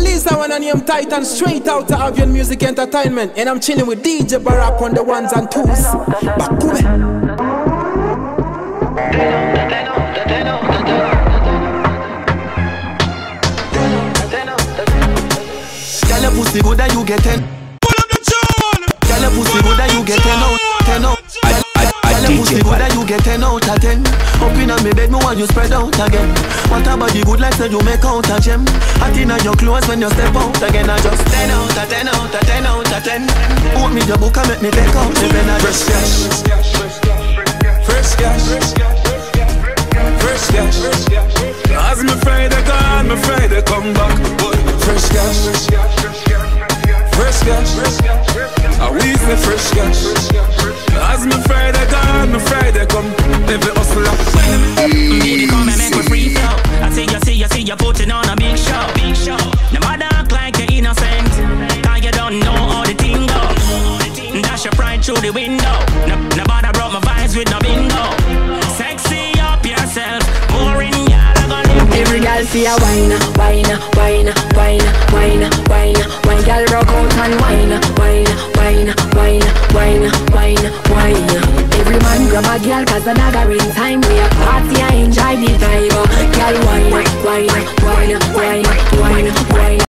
release that one on name Titan straight out of Avian Music Entertainment. And I'm chilling with DJ Barak on the ones and twos. Bakube. Girl, your pussy good and you get ten. Pull up the tune. Girl, your pussy good and you get ten out, ten out. Girl, your pussy DJ good and you get ten out of ten. Up inna me bed, me want you spread out again. What about the good like say you make out a gem? Hot inna your clothes when you step out again. I just ten out of ten out of ten out of ten. Want me the book and make me take out the pen. I just cash. Fresh cash. Fresh cash. As me Friday gone, me Friday come back. Fresh cash. Fresh cash. I we say fresh cash. As me Friday gone, me Friday come. Every hustler. Baby, come and make me free flow. I see you, see you, see you putting on a big show. Big show. No matter act like you're innocent, cause you don't know how the thing go. Dash your pride through the window. No, no bother brought my vibes with no bingo. Sexy up yourself, more in ya. Every girl see a wine, wine, wine, wine, wine, wine, wine. Girl rock out and wine, wine, wine, wine, wine, wine, wine. Girl 'cause the nagger in time. We a party, I enjoy the vibe. Girl wine, wine, wine, wine, wine, wine.